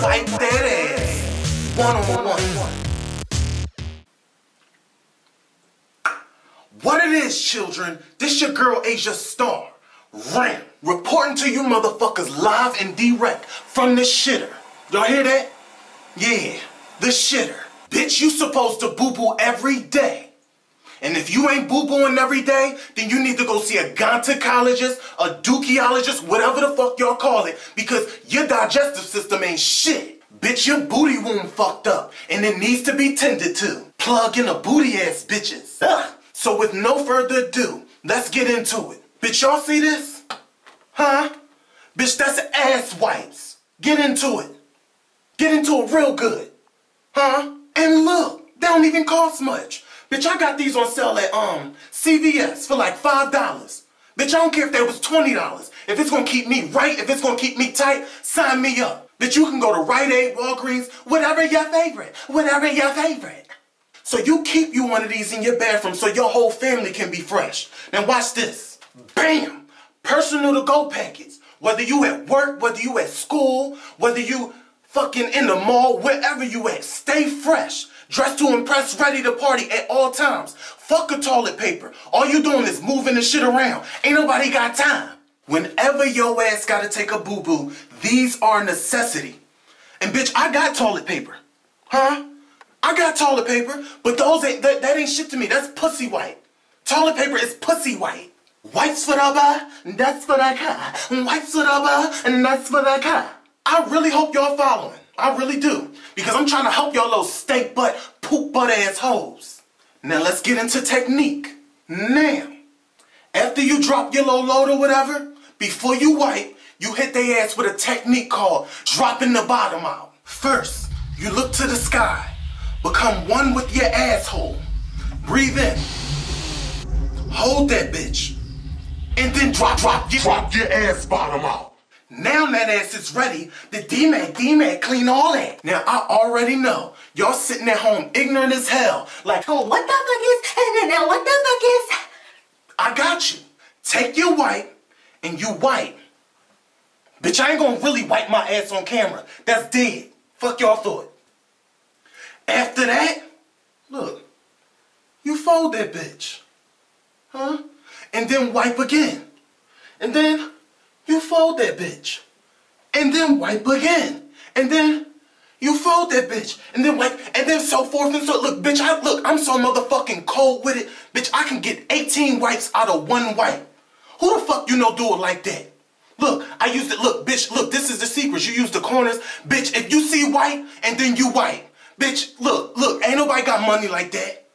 that ass. One on one. What it is, children, this your girl Asia Star. Ram. Reporting to you motherfuckers live and direct from the shitter. Y'all hear that? Yeah, the shitter. Bitch, you supposed to boo-boo every day. And if you ain't boo-booing every day, then you need to go see a gynecologist, a dookiologist, whatever the fuck y'all call it, because your digestive system ain't shit. Bitch, your booty wound fucked up, and it needs to be tended to. Plug in a booty ass bitches. Ugh. So with no further ado, let's get into it. Bitch, y'all see this? Huh? Bitch, that's ass wipes. Get into it. Get into it real good. Huh? And look, they don't even cost much. Bitch, I got these on sale at um CVS for like $5. Bitch, I don't care if that was $20. If it's gonna keep me right, if it's gonna keep me tight, sign me up. Bitch, you can go to Rite Aid, Walgreens, whatever your favorite. Whatever your favorite. So you keep you one of these in your bathroom so your whole family can be fresh. Now watch this. Bam! Personal to go packets. Whether you at work, whether you at school, whether you fucking in the mall, wherever you at, stay fresh. Dressed to impress, ready to party at all times. Fuck a toilet paper. All you doing is moving the shit around. Ain't nobody got time. Whenever your ass gotta take a boo-boo, these are necessity. And bitch, I got toilet paper. Huh? I got toilet paper, but those ain't that, that ain't shit to me. That's pussy white. Toilet paper is pussy white. Wipes for the bar, that's for the car. Wipes for the bar, and that's for the car. I really hope y'all following. I really do. Because I'm trying to help y'all little steak butt, poop butt ass hoes. Now let's get into technique. Now, after you drop your little load or whatever, before you wipe, you hit their ass with a technique called dropping the bottom out. First, you look to the sky. Become one with your asshole. Breathe in. Hold that bitch. And then drop, drop, drop your ass bottom out. Now that ass is ready, the D-Mac, D-Mac, clean all that. Now I already know. Y'all sitting at home ignorant as hell. Like, Oh, what the fuck is, and then what the fuck is, I got you. Take your wipe and you wipe. Bitch, I ain't gonna really wipe my ass on camera. That's dead. Fuck y'all thought. After that, look, you fold that bitch. Huh? And then wipe again. And then you fold that bitch. And then wipe again. And then you fold that bitch. And then wipe. And then so forth and so. Look, bitch, I look, I'm so motherfucking cold with it. Bitch, I can get 18 wipes out of one wipe. Who the fuck you know do it like that? Look, I used it. Look, bitch, look, this is the secret. You use the corners. Bitch, if you see white and then you white. Bitch, look, look, ain't nobody got money like that.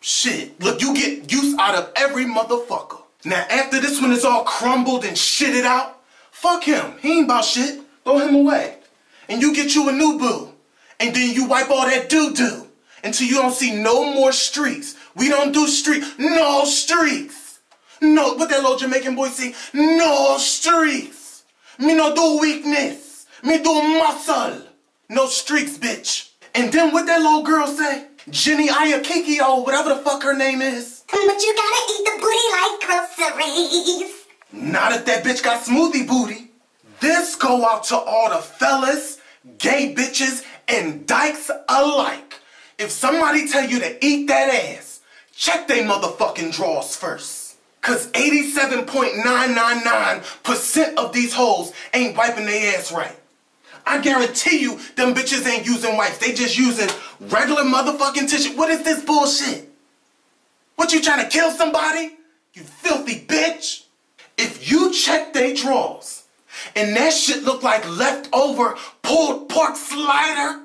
Shit, look, you get use out of every motherfucker. Now, after this one is all crumbled and shitted out, fuck him. He ain't about shit. Throw him away. And you get you a new boo. And then you wipe all that doo-doo until you don't see no more streaks. We don't do streaks. No streaks. No, what that little Jamaican boy say? No streaks. Me no do weakness. Me do muscle. No streaks, bitch. And then what that little girl say? Jenny Ayakiki or whatever the fuck her name is. But you gotta eat the booty like groceries. Not if that bitch got smoothie booty. This go out to all the fellas, gay bitches, and dykes alike. If somebody tell you to eat that ass, check they motherfucking drawers first. Cause 87.999% of these hoes ain't wiping their ass right. I guarantee you them bitches ain't using wipes. They just using regular motherfucking tissue. What is this bullshit? What you trying to kill somebody? You filthy bitch. If you check they drawers and that shit look like leftover pulled pork slider,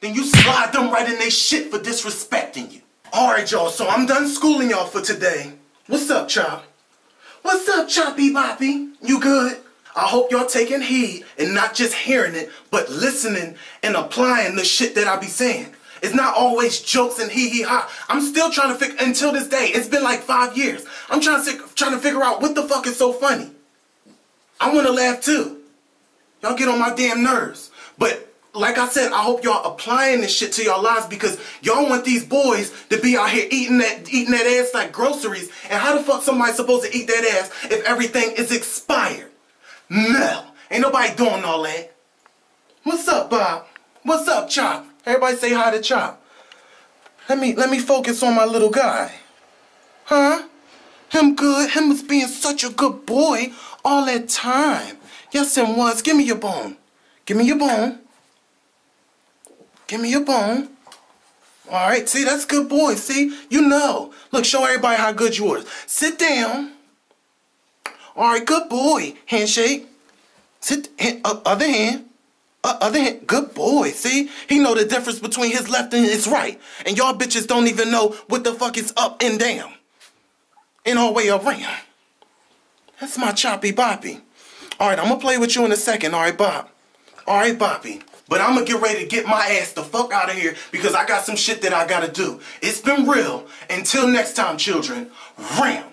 then you slide them right in they shit for disrespecting you. Alright, y'all, so I'm done schooling y'all for today. What's up, Chop? What's up, Choppy Boppy? You good? I hope y'all taking heed and not just hearing it, but listening and applying the shit that I be saying. It's not always jokes and hee hee ha. I'm still trying to figure, until this day, it's been like five years. I'm trying to, trying to figure out what the fuck is so funny. I want to laugh too. Y'all get on my damn nerves. But like I said, I hope y'all applying this shit to y'all lives because y'all want these boys to be out here eating that eating that ass like groceries. And how the fuck somebody supposed to eat that ass if everything is expired? No, Ain't nobody doing all that. What's up, Bob? What's up, Chop? Everybody say hi to Chop. Let me let me focus on my little guy. Huh? Him good. Him was being such a good boy all that time. Yes, him was. Give me your bone. Give me your bone. Give me your bone. All right, see, that's good boy. See, you know. Look, show everybody how good you are. Sit down. All right, good boy. Handshake. Sit. Hand, uh, other hand. Uh, other hand. Good boy. See, he know the difference between his left and his right, and y'all bitches don't even know what the fuck is up and down, and all way around. That's my choppy boppy. All right, I'm gonna play with you in a second. All right, Bob. All right, Boppy. But I'm gonna get ready to get my ass the fuck out of here because I got some shit that I gotta do. It's been real. Until next time, children. Ram.